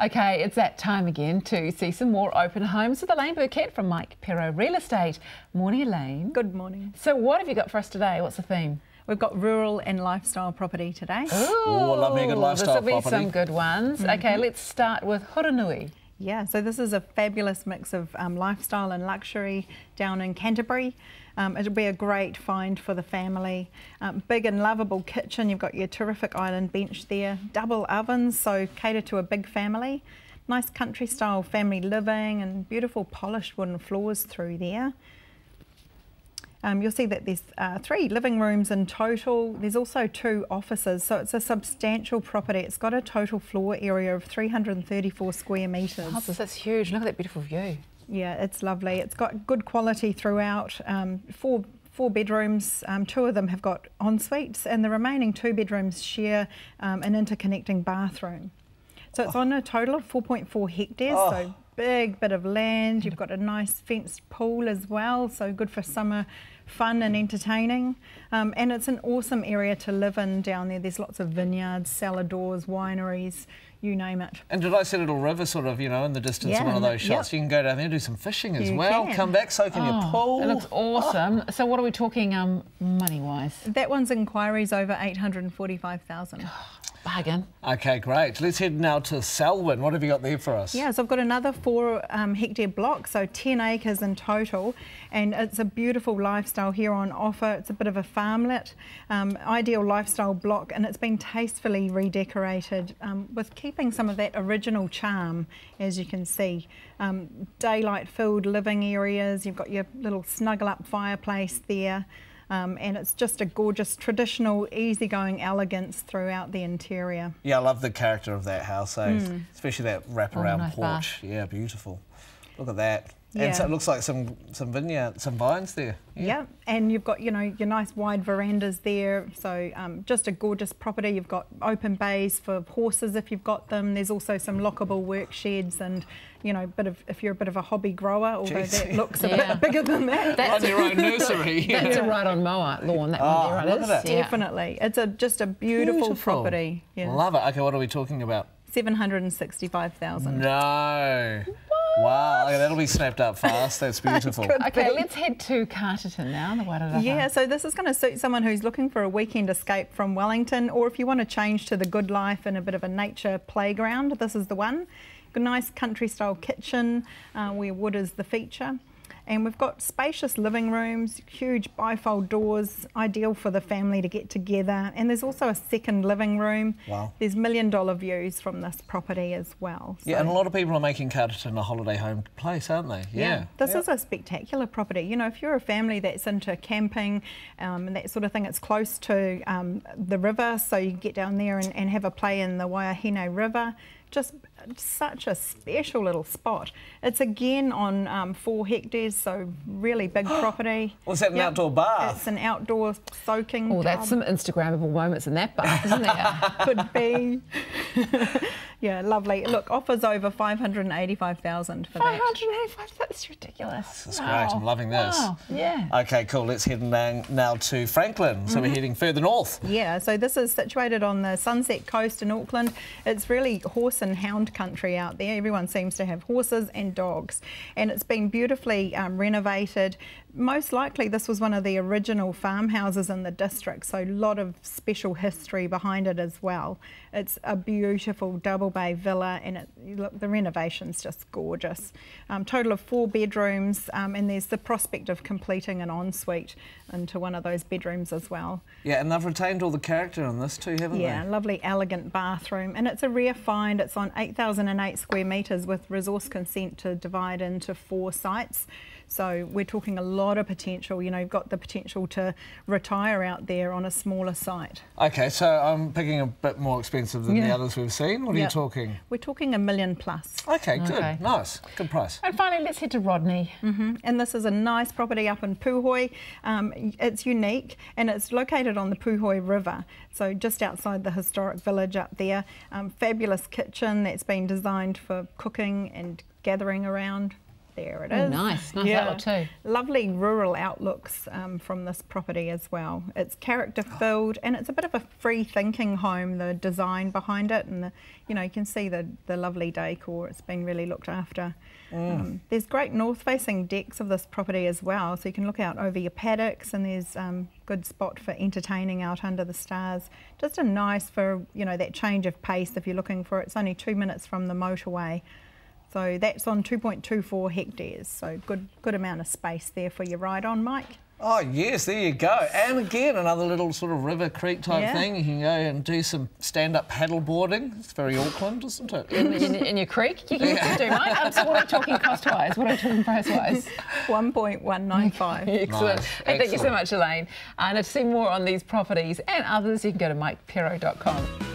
Okay, it's that time again to see some more open homes with Allaine Burkett from Mike Pero Real Estate. Morning, Allaine. Good morning. So, what have you got for us today? What's the theme? We've got rural and lifestyle property today. Oh, I love me a good lifestyle property. This will be property. some good ones. Mm-hmm. Okay, let's start with Horonui. Yeah, so this is a fabulous mix of um, lifestyle and luxury down in Canterbury. Um, it'll be a great find for the family. Um, big and lovable kitchen. You've got your terrific island bench there. Double ovens, so cater to a big family. Nice country style family living and beautiful polished wooden floors through there. Um, you'll see that there's uh, three living rooms in total. There's also two offices, so it's a substantial property. It's got a total floor area of 334 square metres. Oh, that's huge. Look at that beautiful view. Yeah, it's lovely. It's got good quality throughout. Um, four four bedrooms. Um, two of them have got en suites, and the remaining two bedrooms share um, an interconnecting bathroom. So it's on a total of 4.4 hectares. Oh. So big bit of land. You've got a nice fenced pool as well. So good for summer fun and entertaining. Um, and it's an awesome area to live in down there. There's lots of vineyards, cellar doors, wineries, you name it. And did I see a little river sort of, you know, in the distance Yeah, of one of those yep. shots? You can go down there and do some fishing as You well. can. Come back, soak in your Oh, pool. It looks awesome. So, what are we talking um, money wise? That one's inquiries over 845,000. Bargain. Okay, great. Let's head now to Selwyn. What have you got there for us? Yeah, so I've got another four um, hectare block, so 10 acres in total, and it's a beautiful lifestyle here on offer. It's a bit of a farmlet, um, ideal lifestyle block, and it's been tastefully redecorated um, with keeping some of that original charm, as you can see. Um, daylight filled living areas, you've got your little snuggle up fireplace there. Um, and it's just a gorgeous, traditional, easygoing elegance throughout the interior. Yeah, I love the character of that house, eh? Hmm. especially that wraparound nice porch. Yeah, beautiful. Look at that. And so it looks like some some vineyard, some vines there. Yeah. and you've got you know your nice wide verandas there. So um, just a gorgeous property. You've got open bays for horses if you've got them. There's also some lockable work sheds and you know bit of if you're a bit of a hobby grower, although Jeez. that looks a Yeah. bit bigger than that. That's On your own nursery. That's a right on mower lawn. That one Oh, there, right? look is? at. Yeah. Definitely, it's a just a beautiful, property. Yeah, Love it. Okay, what are we talking about? seven hundred and sixty-five thousand. No. Wow, okay, that'll be snapped up fast. That's beautiful. Okay, let's head to Carterton now, the Wairarapa. Yeah, so this is going to suit someone who's looking for a weekend escape from Wellington, or if you want to change to the good life and a bit of a nature playground, this is the one. Got a nice country style kitchen uh, where wood is the feature. And we've got spacious living rooms, huge bifold doors, ideal for the family to get together. And there's also a second living room. Wow. There's million dollar views from this property as well. Yeah, and a lot of people are making Carterton a holiday home place, aren't they? Yeah. This Yeah. is a spectacular property. You know, if you're a family that's into camping um, and that sort of thing, it's close to um, the river, so you can get down there and, and have a play in the Waiohine River. Just such a special little spot. It's again on um, four hectares, so really big property. Was that an outdoor bath? It's an outdoor soaking. Oh, that's some Instagrammable moments in that bath, isn't there? could be. yeah, lovely. Look, offers over five hundred and eighty-five thousand for that. 585, that's ridiculous. That's great, I'm loving this. Wow, yeah. Okay, cool. Let's head now, now to Franklin. So Mm-hmm. we're heading further north. Yeah, so this is situated on the Sunset Coast in Auckland. It's really horse and hound country out there. Everyone seems to have horses and dogs, and it's been beautifully um, renovated. Most likely, this was one of the original farmhouses in the district, so a lot of special history behind it as well. It's a beautiful double bay villa, and it, look, the renovation's just gorgeous. Um, total of four bedrooms, um, and there's the prospect of completing an ensuite into one of those bedrooms as well. Yeah, and they've retained all the character in this too, haven't Yeah, they? Yeah, lovely, elegant bathroom, and it's a rare find. It's on 8,008 square metres with resource consent to divide into four sites. So we're talking a lot of potential. You know, you've got the potential to retire out there on a smaller site. Okay, so I'm picking a bit more expensive than the others we've seen. What are Yep. you talking? We're talking a million plus. Okay, good. Okay. Nice. Good price. And finally, let's head to Rodney. And this is a nice property up in Puhoi. Um, it's unique and it's located on the Puhoi River, so just outside the historic village up there. Um, fabulous kitchen that's been designed for cooking and gathering around. There it Oh, is. nice. Nice outlook too. Lovely rural outlooks um, from this property as well. It's character filled and it's a bit of a free thinking home, the design behind it and the, you know, you can see the, the lovely decor. It's been really looked after. Um, there's great north facing decks of this property as well, so you can look out over your paddocks and there's um, good spot for entertaining out under the stars. Just a nice for, you know, that change of pace if you're looking for it. It's only two minutes from the motorway. So that's on 2.24 hectares. So good, good amount of space there for your ride on, Mike. Oh, yes, there you go. And again, another little sort of river creek type Yeah. thing. You can go and do some stand up paddle boarding. It's very Auckland, isn't it? In, in, in your creek, you can, you can do, mate. Um, so what are we talking cost-wise? What are we talking price-wise? 1.195. Excellent. Nice. Hey, thank you so much, Allaine. And to see more on these properties and others, you can go to mikepero.com.